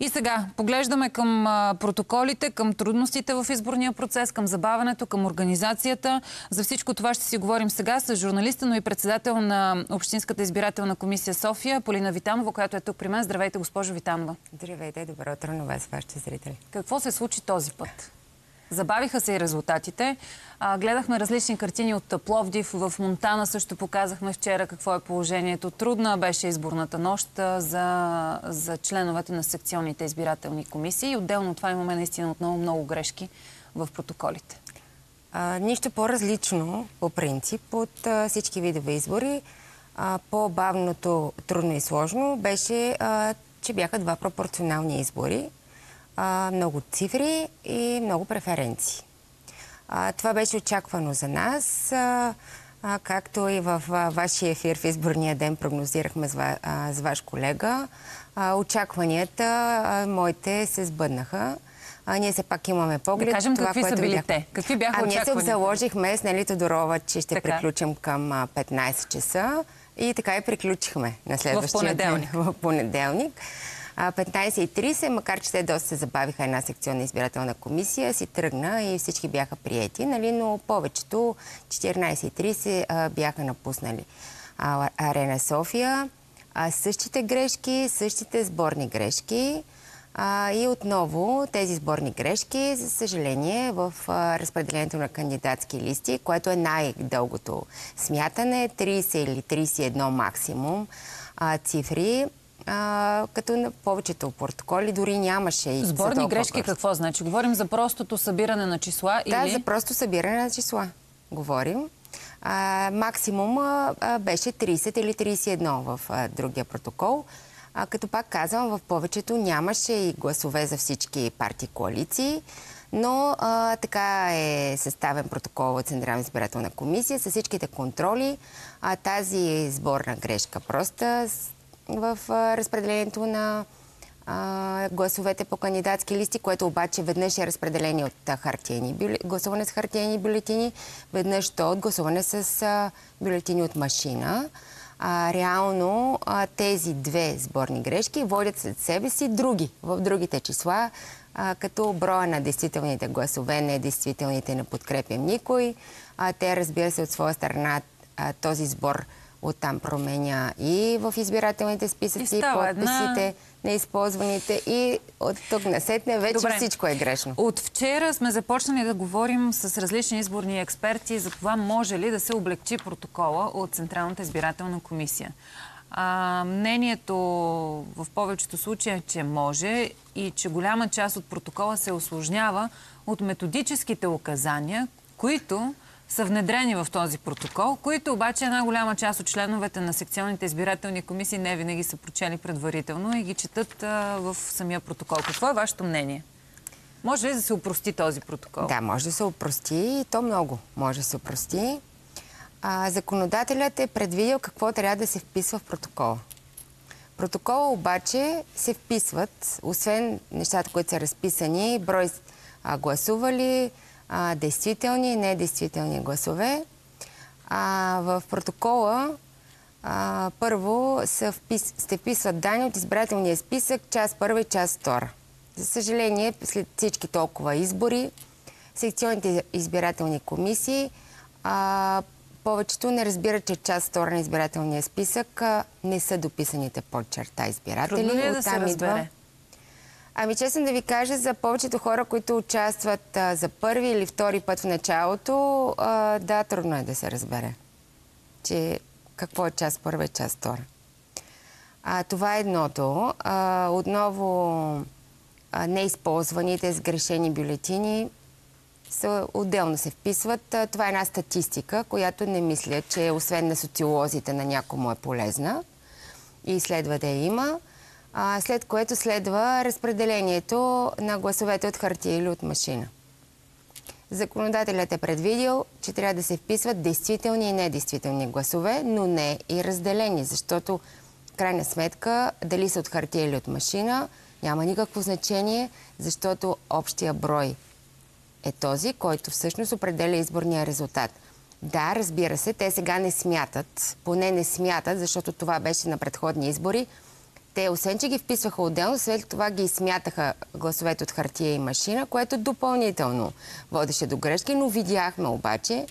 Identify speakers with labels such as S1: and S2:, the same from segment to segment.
S1: И сега поглеждаме към протоколите, към трудностите в изборния процес, към забавянето, към организацията. За всичко това ще си говорим сега с журналиста, но и председател на Общинската избирателна комисия София, Полина Витанова, която е тук при мен. Здравейте, госпожо Витанова.
S2: Здравейте, добро утро на вас, вашите зрители.
S1: Какво се случи този път? Забавиха се и резултатите. Гледахме различни картини от Пловдив. В Монтана също показахме вчера какво е положението. Трудна беше изборната нощ за, за членовете на секционните избирателни комисии. Отделно от това имаме наистина отново много грешки в протоколите.
S2: А, нищо по-различно, по принцип, от а, всички видове избори. по-бавното, трудно и сложно беше, че бяха два пропорционални избори а, много цифри и много преференции. А, това беше очаквано за нас, а, както и в вашия ефир в изборния ден прогнозирахме с, ваш колега. Очакванията, моите, се сбъднаха. А, ние все пак имаме поглед.
S1: Да кажем това, какви са били бях... те. Какви бяха
S2: а, Ние се заложихме с Нели Тодорова, че ще така. приключим към а, 15 часа. И така и приключихме на следващия
S1: в понеделник.
S2: ден. В понеделник. 15.30, макар че те доста се забавиха една секционна избирателна комисия, си тръгна и всички бяха приети, нали, но повечето 14.30 бяха напуснали Арена София. А, същите грешки, същите сборни грешки. А, и отново тези сборни грешки, за съжаление, в а, разпределението на кандидатски листи, което е най-дългото смятане, 30 или 31 максимум а, цифри, а, като на повечето протоколи дори нямаше. И
S1: Сборни грешки бързо. какво значи? Говорим за простото събиране на числа
S2: да, или... за просто събиране на числа говорим. А, максимум а, беше 30 или 31 в а, другия протокол. А, като пак казвам, в повечето нямаше и гласове за всички партии коалиции, но а, така е съставен протокол от Централна избирателна комисия с всичките контроли. А, тази сборна грешка просто в разпределението на гласовете по кандидатски листи, което обаче веднъж е разпределение от гласуване с хартиени бюлетини, веднъж то от гласуване с бюлетини от машина. Реално тези две сборни грешки водят след себе си други, в другите числа, като броя на действителните гласове, не действителните не подкрепям никой. Те, разбира се, от своя страна този сбор Оттам променя и в избирателните списъци, и подписите, една... неизползваните и от тук насетне вече Добре. всичко е грешно.
S1: От вчера сме започнали да говорим с различни изборни експерти за това може ли да се облегчи протокола от Централната избирателна комисия. А, мнението в повечето случаи е, че може и че голяма част от протокола се осложнява от методическите указания, които са внедрени в този протокол, които обаче една голяма част от членовете на секционните избирателни комисии не винаги са прочели предварително и ги четат в самия протокол. Какво е вашето мнение? Може ли да се упрости този протокол?
S2: Да, може да се упрости и то много може да се упрости. А, законодателят е предвидил какво трябва да се вписва в протокола. Протокола обаче се вписват, освен нещата, които са разписани, брой а, гласували, а, действителни и недействителни гласове. А, в протокола а, първо се, впис, се вписват данни от избирателния списък, част първа и част втора. За съжаление, след всички толкова избори, секционните избирателни комисии а, повечето не разбират, че част втора на избирателния списък а, не са дописаните под черта избиратели.
S1: Трудно ли е да се разбере? Идва...
S2: Ами честно да ви кажа, за повечето хора, които участват а, за първи или втори път в началото, а, да, трудно е да се разбере, че какво е част първа и част втора. А, това е едното. А, отново а, неизползваните сгрешени бюлетини са, отделно се вписват. А, това е една статистика, която не мисля, че освен на социолозите на някому е полезна и следва да я има а, след което следва разпределението на гласовете от хартия или от машина. Законодателят е предвидил, че трябва да се вписват действителни и недействителни гласове, но не и разделени, защото крайна сметка дали са от хартия или от машина няма никакво значение, защото общия брой е този, който всъщност определя изборния резултат. Да, разбира се, те сега не смятат, поне не смятат, защото това беше на предходни избори, те, освен че ги вписваха отделно, след това ги смятаха гласовете от хартия и машина, което допълнително водеше до грешки, но видяхме обаче,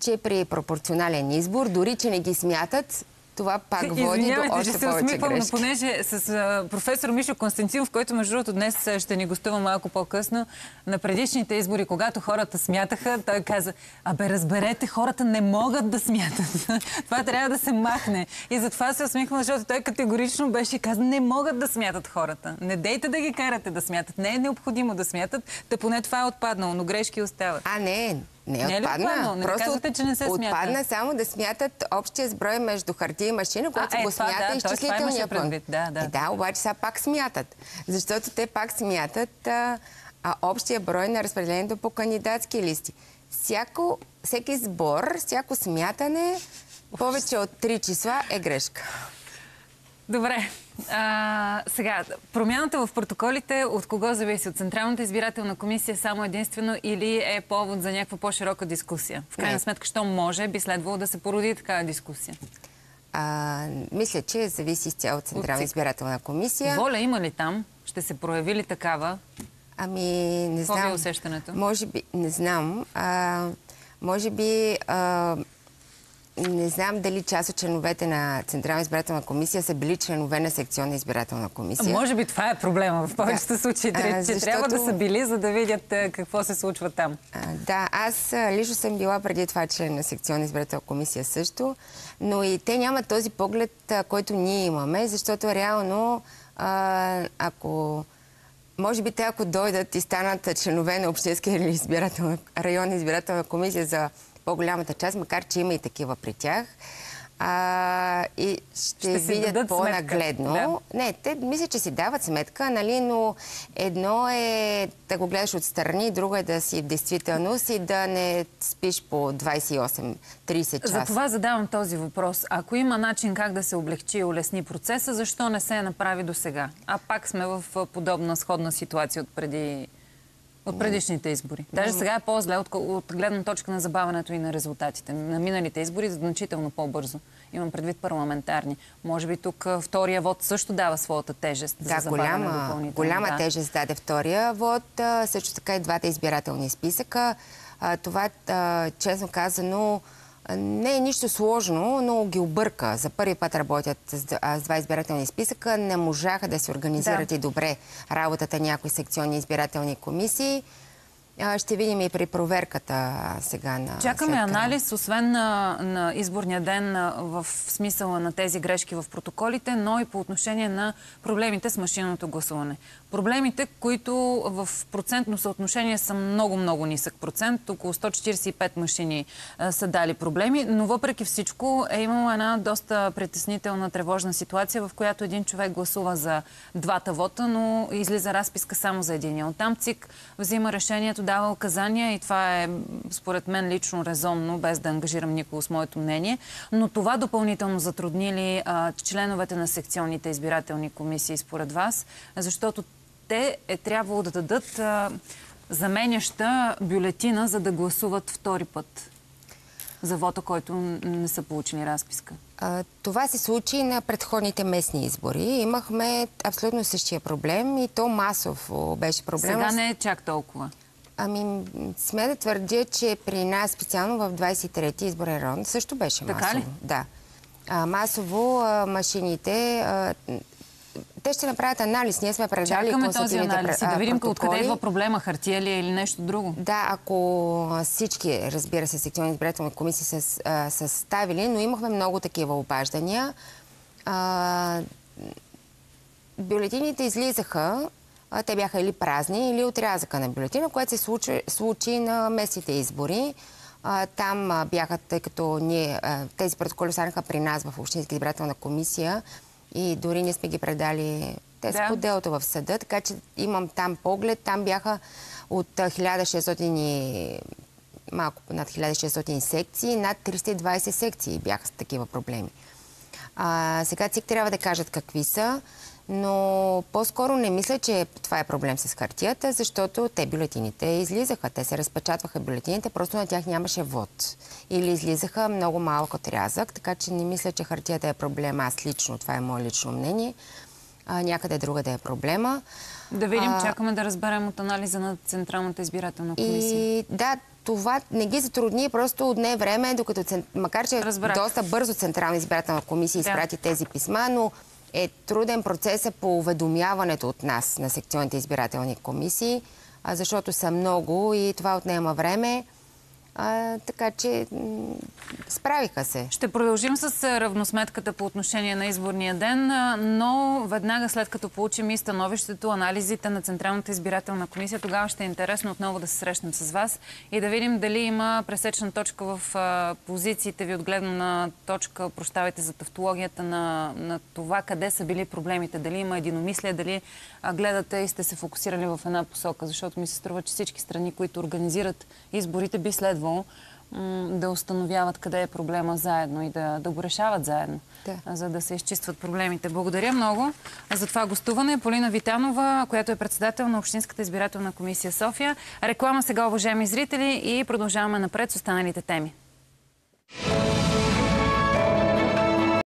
S2: че при пропорционален избор, дори че не ги смятат, това пак води до още
S1: че се усмихвам,
S2: грешки.
S1: но понеже с а, професор Мишо Константинов, който между другото днес ще ни гостува малко по-късно, на предишните избори, когато хората смятаха, той каза, абе разберете, хората не могат да смятат. това трябва да се махне. И затова се усмихвам, защото той категорично беше казан, не могат да смятат хората. Не дейте да ги карате да смятат. Не е необходимо да смятат, да поне това е отпаднало, но грешки остават.
S2: А, не, не,
S1: Не е
S2: отпадна.
S1: Не казвате, че не се смята.
S2: Отпадна само да смятат общия сброй между хартия и машина, което
S1: е,
S2: го
S1: това
S2: смята
S1: да,
S2: изчислителния
S1: предвид, да, да.
S2: Е, да, обаче сега пак смятат. Защото те пак смятат а, а, общия брой на разпределението по кандидатски листи. Всяко, всеки сбор, всяко смятане, повече от три числа е грешка.
S1: Добре. А, сега, промяната в протоколите от кого зависи? От Централната избирателна комисия само единствено или е повод за някаква по-широка дискусия? В крайна
S2: Не.
S1: сметка, що може, би следвало да се породи такава дискусия.
S2: А, мисля, че зависи изцяло от Централна избирателна комисия.
S1: Воля има ли там? Ще се прояви ли такава?
S2: Ами, не
S1: Какво ви
S2: знам.
S1: е усещането?
S2: Може би, не знам. А, може би, а, не знам дали част от членовете на Централна избирателна комисия са били членове на секционна избирателна комисия.
S1: Може би това е проблема в повечето
S2: Да.
S1: случаи,
S2: А,
S1: че
S2: защото-
S1: трябва да са били, за да видят а, какво се случва там.
S2: А, да, аз а, лично съм била преди това член на секционна избирателна комисия също, но и те нямат този поглед, а, който ние имаме, защото реално, а, ако може би те, ако дойдат и станат членове на Общинска или избирателна, районна избирателна комисия за по-голямата част, макар че има и такива при тях, а, и ще,
S1: Ще
S2: видят по-нагледно.
S1: сметка,
S2: Не, те мисля, че си дават сметка, нали, но едно е да го гледаш отстрани, друго е да си в действителност и да не спиш по 28-30 часа.
S1: За това задавам този въпрос. Ако има начин как да се облегчи и улесни процеса, защо не се направи до сега? А пак сме в подобна сходна ситуация от преди от предишните избори. Даже сега е по-зле от, от гледна точка на забавянето и на резултатите. На миналите избори значително по-бързо. Имам предвид парламентарни. Може би тук втория вод също дава своята тежест
S2: Да,
S1: за
S2: голяма, голяма
S1: да.
S2: тежест даде втория вод, също така и двата избирателни списъка. Това, честно казано, не е нищо сложно, но ги обърка. За първи път работят с, два избирателни списъка. Не можаха да се организират
S1: Да.
S2: и добре работата някои секционни избирателни комисии. Ще видим и при проверката сега на...
S1: Чакаме анализ, освен на, на изборния ден в смисъла на тези грешки в протоколите, но и по отношение на проблемите с машинното гласуване. Проблемите, които в процентно съотношение са много-много нисък процент, около 145 машини са дали проблеми, но въпреки всичко е имало една доста притеснителна, тревожна ситуация, в която един човек гласува за двата вота, но излиза разписка само за един. Оттам ЦИК взима решението, дава указания и това е според мен лично резонно, без да ангажирам никого с моето мнение. Но това допълнително затрудни ли а, членовете на секционните избирателни комисии според вас, защото те е трябвало да дадат а, заменяща бюлетина, за да гласуват втори път за вота, който не са получили разписка.
S2: А, Това се случи на предходните местни избори. Имахме абсолютно същия проблем и то масово беше проблем.
S1: Сега не е чак толкова.
S2: Ами, сме да твърдя, че при нас, специално в 23-ти изборен район, също беше
S1: Така
S2: масово.
S1: ли?
S2: Да. А, масово а, машините... А, те ще направят анализ. Ние сме предали
S1: Чакаме този анализ и да видим откъде идва проблема, хартия ли е или нещо друго.
S2: Да, ако всички, разбира се, секционни избирателни комисии са, са ставили, но имахме много такива обаждания. А, бюлетините излизаха, те бяха или празни, или отрязъка на бюлетина, което се случи, случи на местните избори. А, там а, бяха, тъй като ние, а, тези протоколи останаха при нас в Общинска избирателна комисия и дори ние сме ги предали, те
S1: Да.
S2: по делото в съда, така че имам там поглед. Там бяха от а, 1600 и малко над 1600 секции, над 320 секции бяха с такива проблеми. А, сега ЦИК трябва да кажат какви са, но по-скоро не мисля, че това е проблем с хартията, защото те бюлетините излизаха. Те се разпечатваха бюлетините, просто на тях нямаше вод. Или излизаха много малък отрязък, така че не мисля, че хартията е проблем. Аз лично, това е мое лично мнение. а, някъде друга да е проблема.
S1: Да видим,
S2: А,
S1: чакаме да разберем от анализа на Централната избирателна комисия.
S2: И да, това не ги затрудни, просто отне време, докато, макар че
S1: Разбрах.
S2: доста бързо Централна избирателна комисия
S1: Да.
S2: изпрати тези писма, но е труден процесът по уведомяването от нас на секционните избирателни комисии, защото са много и това отнема време. А, така че справиха се.
S1: Ще продължим с равносметката по отношение на изборния ден, но веднага след като получим и становището, анализите на Централната избирателна комисия, тогава ще е интересно отново да се срещнем с вас и да видим дали има пресечна точка в позициите ви от гледна на точка, прощавайте за тавтологията, на, на това къде са били проблемите, дали има единомислие, дали гледате и сте се фокусирали в една посока, защото ми се струва, че всички страни, които организират изборите, би следвало м, да установяват къде е проблема заедно и да, да го решават заедно,
S2: Да.
S1: за да се изчистват проблемите. Благодаря много за това гостуване. Полина Витанова, която е председател на Общинската избирателна комисия София. Реклама сега, уважаеми зрители, и продължаваме напред с останалите теми.